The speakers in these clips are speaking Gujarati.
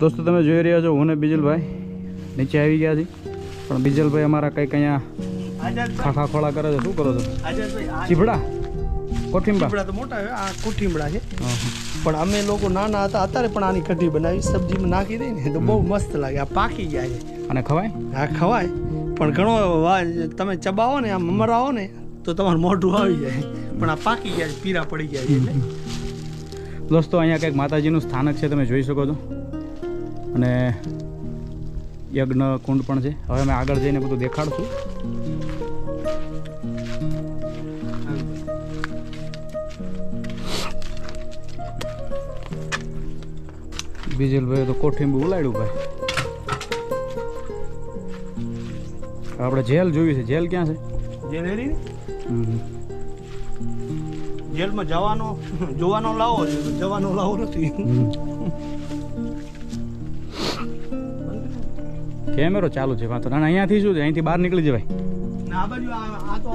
દોસ્તો તમે જોઈ રહ્યા છો હું ને બીજલભાઈ. નીચે આવી ગયા છીએ. પણ બીજલભાઈ અમારા કંઈક અહીંયા ખાખા ખોળા કરે છે. શું કરો છો? ચીભડા? કોઠીંબા તો મોટા આ કોઠીમડા છે. પણ અમે લોકો નાના હતા અત્યારે પણ આની કઢી બનાવી સબ્જીમાં નાખી દઈ ને તો બહુ મસ્ત લાગે. આ પાકી ગયા છે. અને ખવાય? આ ખવાય. પણ ઘણો તમે ચબાવો ને આમ મમરાવો ને તો તમારું મોઢું આવી જાય. પણ આ પાકી ગયા છે પીરા પડી ગયા છે એટલે. દોસ્તો અહીંયા કંઈક માતાજીનું સ્થાનક છે તમે જોઈ શકો છો. અને યજ્ઞ કુંડ પણ છે. હવે અમે આગળ જઈને બધું દેખાડશું. બીજલભાઈ તો કોઠીંબુ ઉલાડ્યું ભાઈ. આપણે જેલ જોયું છે. જેલ ક્યાં છે? જેલ હેરી? હમ. જેલમાં જવાનો જોવાનો લાવો છે જવાનો લાવો નથી. કેમેરો ચાલુ છે વાંધો ના અહીંયાથી શું છે? અહીંથી બહાર નીકળી જવાય. ને આ તો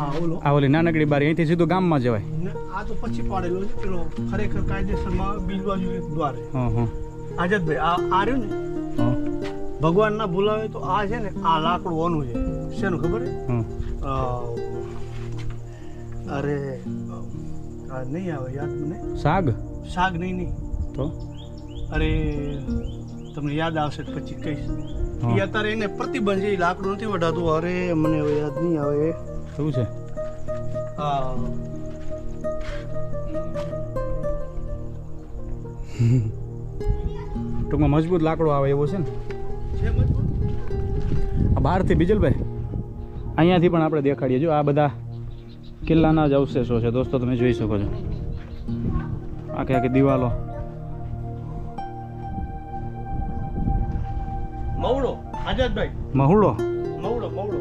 આ ઓલો. આ ઓલી નાનકડી બાર અહીંથી સીધું ગામમાં જવાય. આ તો પછી પાડેલો છે પેલો ખરેખર કાયદેસરમાં બીજ બાજુ દ્વાર. હા હા. આઝાદભાઈ આ આ રહ્યું ને? ભગવાન ના બોલાવે તો આ છે ને આ લાકડું ઓનું છે. શેનું ખબર છે? અરે નહીં આવે યાદ મને? શાક શાક નહીં નહીં. તો? અરે તમને યાદ આવશે તો પછી કહીશ. એ અત્યારે એને પ્રતિબંધ છે એ લાકડું નથી વઢાતું. અરે મને હવે યાદ નહીં આવે. શું છે? આ ટૂંકમાં મજબૂત લાકડું આવે એવો છે ને? બહારથી બીજલભાઈ? અહીંયાથી પણ આપણે દેખાડીએ જો આ બધા કિલ્લાના જ અવશેષો છે. દોસ્તો તમે જોઈ શકો છો. આખી આખી દિવાલો. આઝાદભાઈ. મહુડો? મહુડો મવડો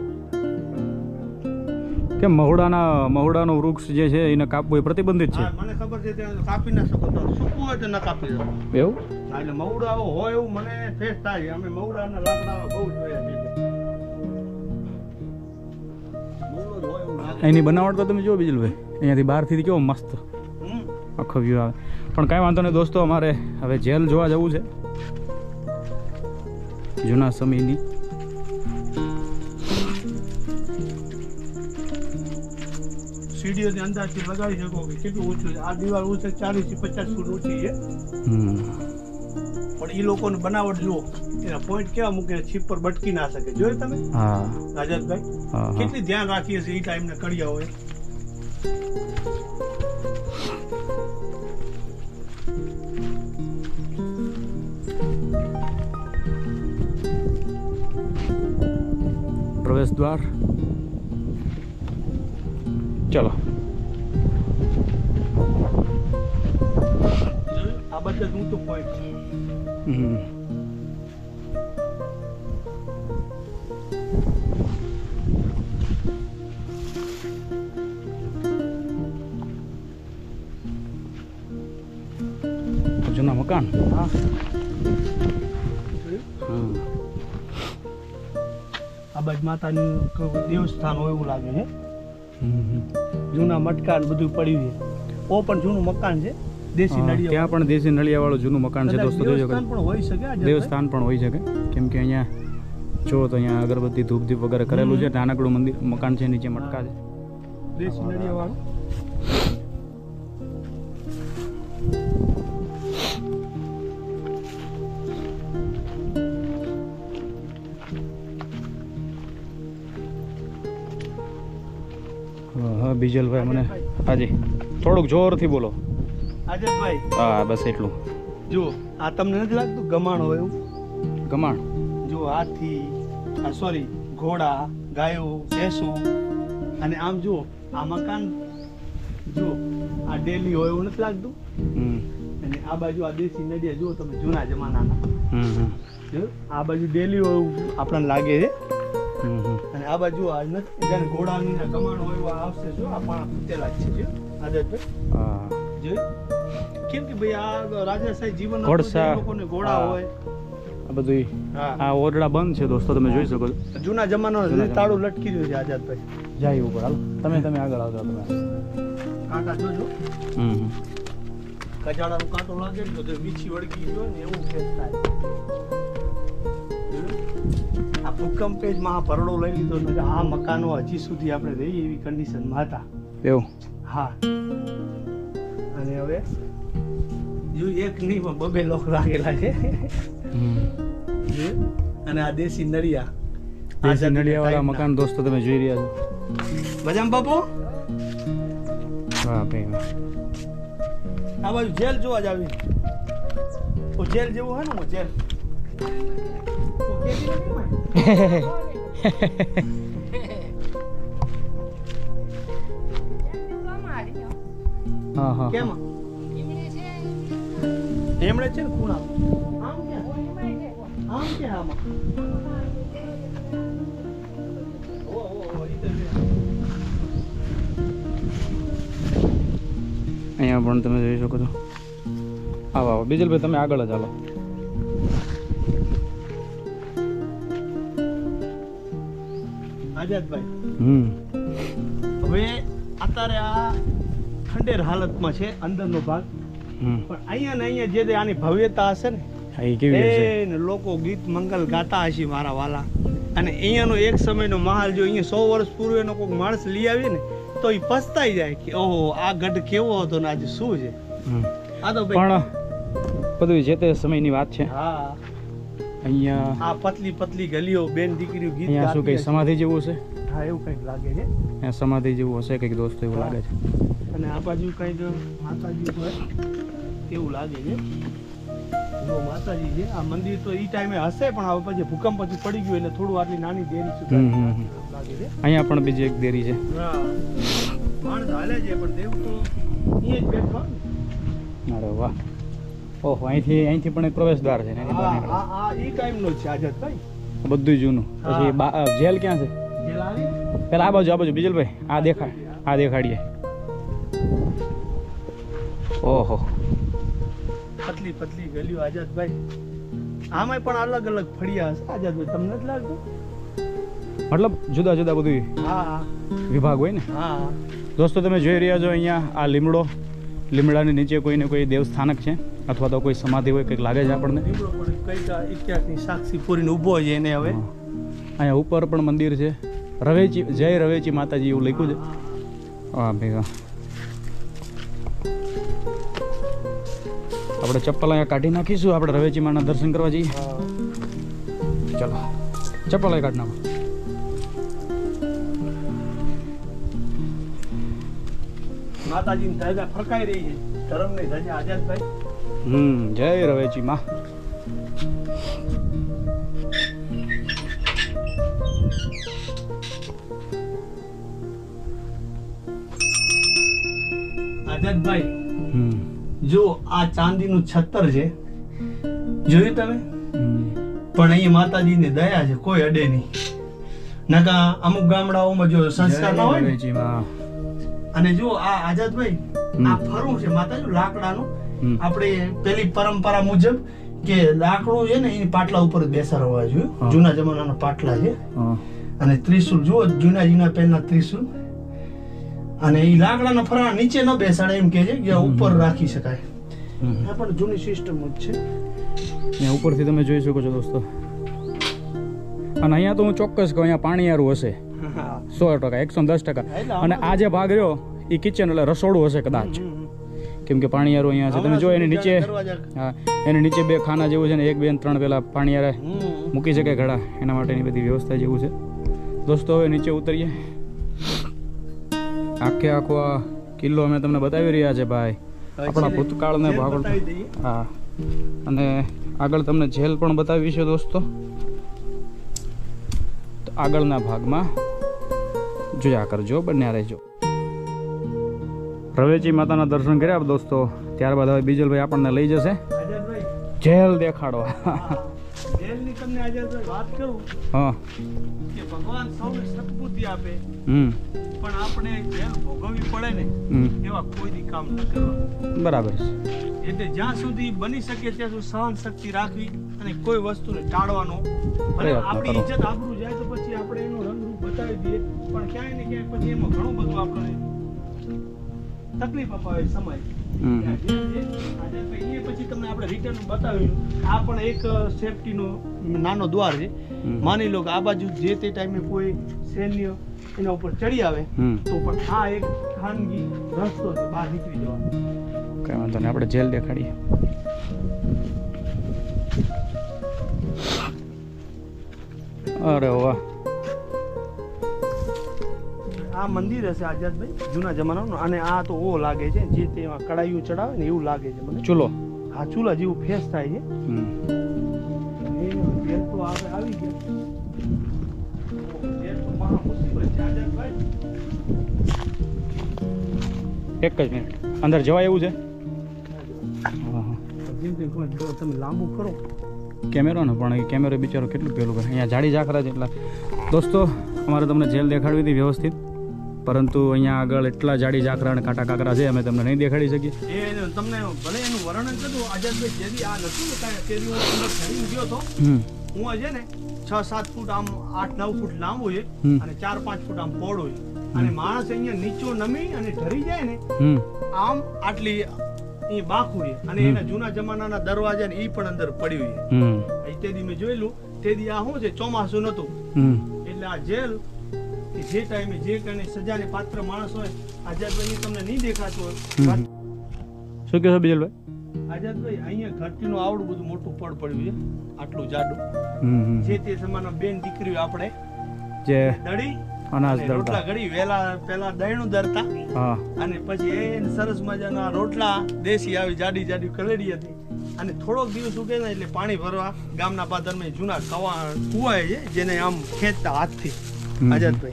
કેમ મહુડાના મહુડાનું વૃક્ષ જે છે એને કાપવું એ પ્રતિબંધિત છે? મને ખબર છે ત્યાં કાપી ના શકો તો સૂકું હોય તો ના કાપી શકો. એવું? એટલે મવડા હોય એવું મને ફેસ થાય. અમે મહુડાના લાકડા બહુ જોયા એની બનાવટ તો તમે જો બીજલભાઈ અહીંયાથી બહારથી કેવો મસ્ત. આખો વ્યૂ આવે. પણ કાંઈ વાંધો નહીં દોસ્તો અમારે હવે જેલ જોવા જવું છે. જૂના સમયની. સીડીઓથી અંદાજથી લગાવી શકો કે કેટલું ઓછું છે? આ દિવાલ ઊંચે ચાલીસથી પચાસ ફૂટ ઊંચી છે. હમ. પણ એ લોકોને બનાવટ જુઓ એના પોઈન્ટ કેવા મૂકે છીપ પર બટકી ના શકે. જોયું તમે? હા. આઝાદભાઈ હા હા. કેટલી ધ્યાન રાખીએ છીએ એ ટાઈમને કડિયા હોય. પ્રવેશ દ્વાર. ચલો. જોયું? આ બધા જ ઊંચું પોઈન્ટ છે. હમ જૂના મકાન? હા. આ બાજુ માતાનું દેવસ્થાન હોય એવું લાગે છે. જૂના મટકા બધું પડ્યું છે. ઓ પણ જૂનું મકાન છે. દેશી નળિયા ત્યાં પણ દેશી નળિયા વાળું જૂનું મકાન છે દોસ્તો દેવસ્થાન પણ હોઈ શકે દેવસ્થાન પણ હોઈ શકે. કેમ કે અહીંયા જો તો અહીંયા અગરબત્તી ધૂપ દીપ વગેરે કરેલું છે નાનકડું મંદિર મકાન છે નીચે મટકા છે. દેશી નળિયા વાળું બીજલભાઈ મને હાજી. થોડુંક જોરથી બોલો. આઝાદભાઈ હા બસ એટલું. જુઓ આ તમને નથી લાગતું? ગમાણ હોય એવું? ગમાણ? જો હાથી આ સોરી ઘોડા ગાયો ભેંસો અને આમ જુઓ આ મકાન જુઓ આ ડેલી હોય એવું નથી લાગતું? અને આ બાજુ આ દેશી નડિયા જુઓ તમે જૂના જમાનાના. આ બાજુ ડેલી હોય એવું આપણને લાગે છે. અને આ બાજુ આ નથી. જ્યારે ઘોડાની કમાણ હોય આવશે જો આ પણ તૂટેલા જ છે જો. આઝાદભાઈ હા. જોયું કેમ કે ભાઈ આ રાજાશાહી જીવન ઘોડસા. લોકોને ઘોડા હોય. આ બધું આ ઓરડા બંધ છે દોસ્તો તમે જોઈ શકો. છો જૂના જમાનો. તાળું લટકી રહ્યું છે આઝાદભાઈ જાય ઉપર હાલો તમે તમે આગળ આવજો તમે. કાકા જોજો. હમ હમ. કજાડાનો કાંટો લાગે ને તો મીછી વળગી ગયો ને એવું ફેસ થાય આ ભૂકંપે જ માં આ ભરડો લઈ લીધો ને આ મકાનો હજી સુધી આપણે રહી એવી કન્ડિશનમાં હતા. એવું? હા. અને હવે? જો એક નહીં પણ બબે લોક લાગેલા છે. અને આ દેશી નળિયા. દેશી નળિયાવાળા મકાન દોસ્તો તમે જોઈ રહ્યા છો. બજામ બાપુ? હા ભાઈ આ બાજુ જેલ જોવા જ આવી ઓ જેલ જેવું હે ને ઓ જેલ? હા હા. કેમ? એમણે છે ને ખૂણા. આમ કે આમ કે આમાં? ઓ ઓ. અહીંયા પણ તમે જોઈ શકો છો. આવો આવો. બીજલભાઈ તમે આગળ જ હાલો. આઝાદભાઈ હમ. હવે અત્યારે આ ખંડેર હાલતમાં છે અંદરનો ભાગ. પણ અહીંયા ને અહીંયા જે આની ભવ્યતા હશે ને કેવી લોકો ગીત મંગલ ગાતા હશે મારા વાલા. અને અહીંયાનો એક સમયનો મહાલ જો અહીંયા સો વર્ષ પૂર્વેનો કોઈક માણસ લઈ આવે ને તો એ પસ્તાઈ જાય કે ઓહો આ ગઢ કેવો હતો ને આજે શું છે. આ તો પણ બધું જે તે સમયની વાત છે. હા. અહીંયા આ પતલી પતલી ગલીઓ બેન દીકરીઓ ગીત અહીંયા શું કઈ સમાધિ જેવું છે હા એવું કંઈક લાગે છે. અહીંયા સમાધિ જેવું હશે કંઈક દોસ્તો એવું લાગે છે. અને આ બાજુ કંઈક માતાજી હોય. એવું લાગે છે. માતાજી છે. આ મંદિર તો એ ટાઈમે હશે પણ હવે પછી ભૂકંપ પછી પડી ગયું એટલે થોડું આટલી નાની દેરી. લાગે છે. અહીંયા પણ બીજી એક દેરી છે. માણસ હાલે છે પણ દેવ તો અહીંયા જ બેઠો અરે વાહ. ઓહો અહીંથી અહીંથી પણ એક પ્રવેશ દ્વાર છે એની બહાર. આ આ ટાઈમનો છે આઝાદભાઈ બધું જૂનું. પછી જેલ ક્યાં છે? જેલ આવી? પેલા આ બાજુ આ બાજુ બીજલભાઈ આ દેખાડ આ દેખાડીએ. ઓહો. પતલી પતલી ગલીઓ આઝાદભાઈ. આમાંય પણ અલગ અલગ ફળિયા હશે. આઝાદભાઈ તમને જ લાગતું? મતલબ જુદા જુદા બધું હા વિભાગ હોય ને? હા દોસ્તો તમે જોઈ રહ્યા છો અહીંયા આ લીમડો. લીમડાની નીચે કોઈ ને કોઈ દેવસ્થાનક છે? અથવા તો કોઈ સમાધિ હોય કંઈક લાગે છે આપણને? ઇતિહાસની સાક્ષી પૂરીને ઊભો છે એને હવે. અહીંયા ઉપર પણ મંદિર છે. રવેચી જય રવેચી માતાજી એવું લખ્યું છે. હા ભાઈ આપણે ચપ્પલ અહીંયા કાઢી નાખીશું. આપણે રવેચી માના દર્શન કરવા જઈએ. ચલો ચપ્પલ અહીંયા કાઢી નાખો. માતાજીની ધજા ફરકાઈ રહી છે. ધજા આઝાદભાઈ હમ જય રવેચી માં. આઝાદભાઈ હમ. જો આ ચાંદીનું છત્તર છે જોયું તમે? પણ અહીંયા માતાજીની દયા છે કોઈ અડે નહીં. નકા અમુક ગામડાઓમાં જો સંસ્કાર ના હોય અને જો આ આઝાદભાઈ. આ ફરું છે માતાજી લાકડાનું. આપણે પેલી પરંપરા મુજબ કે લાકડું છે ને એની પાટલા ઉપર બેસા બેસાડવા જોઈએ. જૂના જમાનાના પાટલા છે. અને ત્રિશુલ જુઓ જૂના જૂના પહેલા ત્રિશુલ અને એ લાકડાના ફરા નીચે ન બેસાડે એમ કે છે કે ઉપર રાખી શકાય. આ પણ જૂની સિસ્ટમ જ છે. અહીંયા ઉપરથી તમે જોઈ શકો છો દોસ્તો. અને અહીંયા તો હું ચોક્કસ કહું અહીંયા પાણીયારું હશે. સો ટકા એકસો દસ ટકા. અને આ જે ભાગ રહ્યો એ કિચન એટલે રસોડું હશે કદાચ. કેમ કે પાણીયારું અહીંયા છે. તમે જો એની નીચે હા એની નીચે બે ખાના જેવું છે ને એક બે ને ત્રણ પેલા પાણીયારા. મૂકી શકે ઘડા. એના માટેની બધી વ્યવસ્થા જેવું છે. દોસ્તો હવે નીચે ઉતરીએ. આખે આખો આ કિલ્લો અમે તમને બતાવી રહ્યા છે ભાઈ. આપણા ભૂતકાળને ભાગોળ. હા. અને આગળ તમને જેલ પણ બતાવી છે દોસ્તો. તો આગળના ભાગમાં જોયા કરજો બન્યા રહેજો. રવેચી માતાના દર્શન કર્યા દોસ્તો. ત્યારબાદ હવે બીજલભાઈ આપણને લઈ જશે. જેલ દેખાડવા. આ તમને આઝાદભાઈ વાત કરું હા. કે ભગવાન સૌને સદબુદ્ધિ આપે હમ. પણ આપણે જેલ ભોગવવી પડે ને એવા કોઈ દી કામ ન કરવા બરાબર છે. એટલે જ્યાં સુધી બની શકે ત્યાં સુધી સહન શક્તિ રાખવી અને કોઈ વસ્તુને ટાળવાનો. અને આપણી. ઇજ્જત આબરૂ જાય તો પછી આપણે એનું રંગરૂપ બતાવી દઈએ. પણ ક્યાંય ને ક્યાંય પછી એમાં ઘણું બધું આપણે તકલીફ અપાવે સમય. એ પછી તમને આપણે રિટર્ન બતાવ્યું. આ પણ એક સેફટીનો નાનો દ્વાર છે. માની લો કે આ બાજુ જે તે ટાઈમે કોઈ સૈન્ય એના ઉપર ચડી આવે તો પણ આ એક ખાનગી રસ્તો છે બહાર નીકળી જવાનો. કઈ વાંધો નહીં આપણે જેલ દેખાડીએ. અરે વાહ. આ મંદિર હશે આઝાદભાઈ જૂના જમાનાનું. અને આ તો ઓ લાગે છે જે તેમાં કડાયું ચડાવે ને એવું લાગે છે મને. ચૂલો. હા ચૂલા જેવું ફેસ થાય છે. તો આવી ગયા. તો એક જ મિનિટ. અંદર જવાય એવું છે? તેમ લાંબુ કરો. કેમેરો ને પણ કેમેરો બિચારો કેટલું પેલું કરે. અહીંયા જાડી ઝાખરા છે એટલે દોસ્તો અમારે તમને જેલ દેખાડવી હતી વ્યવસ્થિત. પરંતુ અહીંયા આગળ એટલા જાડી ઝાકરા અને કાંટા કાંકરા છે અમે તમને નહીં દેખાડી શકીએ. એ તમને ભલે એનું વર્ણન કરું આઝાદભાઈ જેથી આ નતું ને હું ચડીને ગયો તો. હું છે ને છ સાત ફૂટ આમ આઠ નવ ફૂટ લાંબો છે અને ચાર પાંચ ફૂટ આમ પહોળો છે. અને માણસ અહીંયા નીચો નમી અને ઢરી જાય ને આમ આટલી એ બાખું છે. અને એના જૂના જમાનાના દરવાજા ને એ પણ અંદર પડ્યું છે. તેથી મેં જોયેલું તેથી આ શું છે ચોમાસું નતું. એટલે આ જેલ કે જે ટાઈમે જે કને સજાને પાત્ર માણસ હોય આઝાદભાઈ તમને નહીં દેખાતું હોય. શું કહેશો બિજલભાઈ? આઝાદભાઈ અહીંયા ઘરટીનું આવડું બધું મોટું પડ પડ્યું છે આટલું જાડું. જે તે સમાના બેન દીકરીઓ આપણે જે દળી અનાજ અને રોટલા ઘડી વેલા પેલા દહીણું દરતા હા. અને પછી એ સરસ મજાના રોટલા દેશી આવી જાડી જાડી કલેડી હતી. અને થોડોક દિવસ ઉગે ને એટલે પાણી ભરવા ગામના પાદરમાં જૂના કવા કુવાય છે જેને આમ ખેંચતા હાથથી. આઝાદભાઈ.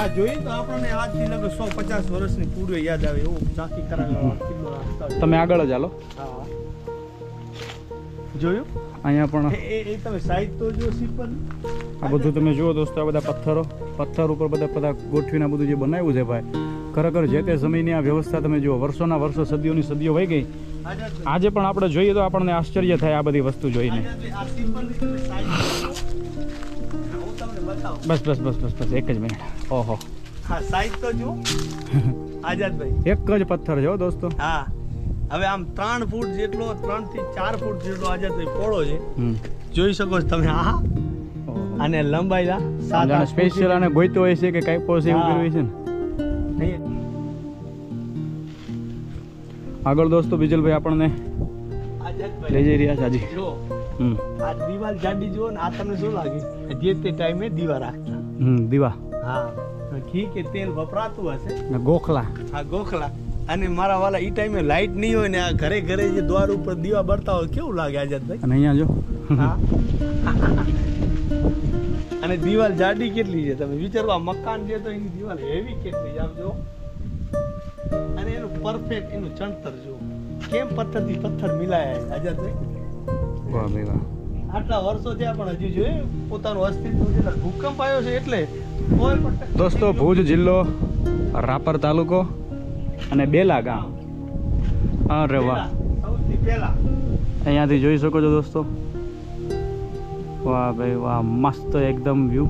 આ જોઈએ તો આપણને આજથી લગભગ સો પચાસ વર્ષની પૂર્વે યાદ આવે એવું ઝાંખી કરાવેલો કિલ્લો આ સ્થળ. તમે આગળ જ હાલો. જોયું? અહીંયા પણ એ એ- એ તમે સાઈડ તો જો સિમ્પલ. આ બધું તમે જુઓ દોસ્તો આ બધા પથ્થરો. પથ્થર ઉપર બધા બધા ગોઠવીને બધું જે બનાવ્યું છે ભાઈ. ખરેખર જે તે સમયની આ વ્યવસ્થા તમે જુઓ વર્ષોના વર્ષો સદીઓની સદીઓ વહી ગઈ. આજે પણ આપણે જોઈએ તો આપણને આશ્ચર્ય થાય આ બધી વસ્તુ જોઈને. બસ બસ બસ બસ બસ એક જ મિનિટ. ઓહો. હા સાઈઝ તો જો આઝાદભાઈ. એક જ પથ્થર જો દોસ્તો. હા. હવે આમ ત્રણ ફૂટ જેટલો ત્રણથી ચાર ફૂટ જેટલો આઝાદભાઈ પોળો છે. જોઈ શકો છો તમે હા. અને લંબાઈ લા સાત સ્પેશિયલ અને ગોઈતો હોય છે કે કાંઈ છે એવું કરવી છે ને? આગળ દોસ્તો બીજલભાઈ આપણને લઈ જઈ રહ્યા છે હજી આ દિવાલ જાડી જુઓ ને આ તમને શું લાગે? જે તે ટાઈમે દીવા રાખતા. દીવા. હા. ઘી કે તેલ વપરાતું હશે. ને ગોખલા. આ ગોખલા. અને મારા વાલા ઈ ટાઈમે લાઈટ નહીં હોય ને આ ઘરે ઘરે જે દ્વાર ઉપર દીવા બળતા હોય કેવું લાગે આઝાદભાઈ? અને અહીંયા જો. હા. અને દિવાલ જાડી કેટલી છે? તમે વિચારવા મકાન છે તો એની દિવાલ હેવી કેટલી છે આમ જો અને એનું પરફેક્ટ એનું ચણતર જો કેમ પથ્થરથી પથ્થર મિલાયા છે આઝાદભાઈ? વાહ ભાઈ વાહ. આટલા વર્ષો થયા પણ હજી જોઈએ પોતાનું અસ્તિત્વ છે ભૂકંપ આવ્યો છે એટલે દોસ્તો. ભુજ જિલ્લો રાપર તાલુકો અને બેલા ગામ. અરે વાહ. અહીંયાથી જોઈ શકો છો દોસ્તો. વાહ ભાઈ વાહ મસ્ત એકદમ વ્યૂ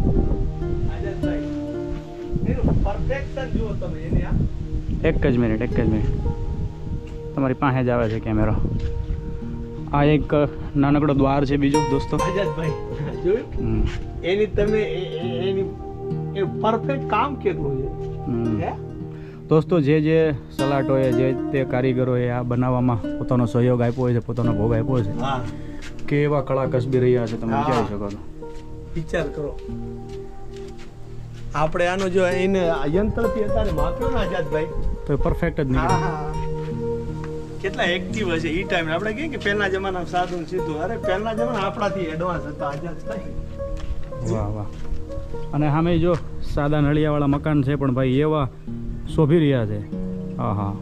એક જ મિનિટ એક જ મિનિટ તમારી પાસે જ આવે છે કેમેરો આ એક નાનકડો દ્વાર છે બીજો દોસ્તો. જોયું? એની તમે એ- એ- એની એ પરફેક્ટ કામ કેટલું છે. દોસ્તો જે જે સલાટોએ જે તે કારીગરોએ આ બનાવવામાં પોતાનો સહયોગ આપ્યો હોય છે પોતાનો ભોગ આપ્યો છે. કે એવા કળા કસબી રહ્યા છે તમે. વિચારી શકો છો. વિચાર કરો. આપણે આનો જો એને યંત્રથી અત્યારે માપ્યો ને આઝાદભાઈ તો પરફેક્ટ જ હા, નીકળે હા. કેટલા એક્ટિવ હશે એ ટાઈમ આપણે કહીએ કે પહેલા જમાનામાં સાધન સીધું. અરે પહેલા જમાના આપણાથી એડવાન્સ હતા આજે વાહ વાહ. અને સામે જો સાદા નળિયાવાળા મકાન છે પણ ભાઈ એવા શોભી રહ્યા છે. હા હા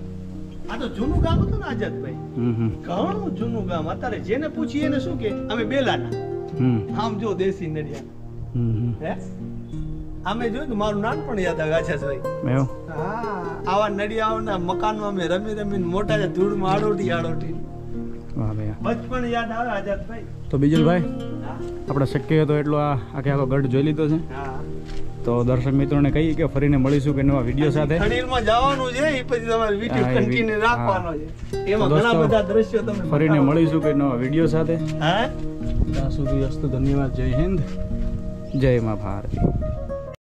આ તો જૂનું ગામ હતું ને આઝાદભાઈ. હમ હમ. ઘણું જૂનું ગામ. અત્યારે જેને પૂછીએ એને શું કે? અમે બેલાના. હમ. આમ જો દેશી નડિયા હમ હમ. હે? અમે જોયું મારું નાનપણ યાદ આવે આઝાદભાઈ એવું? હા આવા નડિયાઓના મકાનમાં અમે રમી રમીને મોટા ધૂળમાં આડોટી આડોટી. વાહ ભાઈ બચપણ યાદ આવે આઝાદભાઈ તો બીજું ભાઈ આપણે શક્ય હતો એટલો આ આખે આખો ગઢ જોઈ લીધો છે. તો દર્શક મિત્રોને કહીએ કે ફરીને મળીશું કે નવા વીડિયો સાથે. ખડીરમાં જવાનું છે એ પછી તમારે વીડિયો કન્ટિન્યુ રાખવાનો છે. એમાં ઘણા બધા દ્રશ્યો તમે ફરીને મળીશું કે નવા વીડિયો સાથે. હા? ત્યાં સુધી અસ્તુ ધન્યવાદ જય હિન્દ જય મા ભારતી.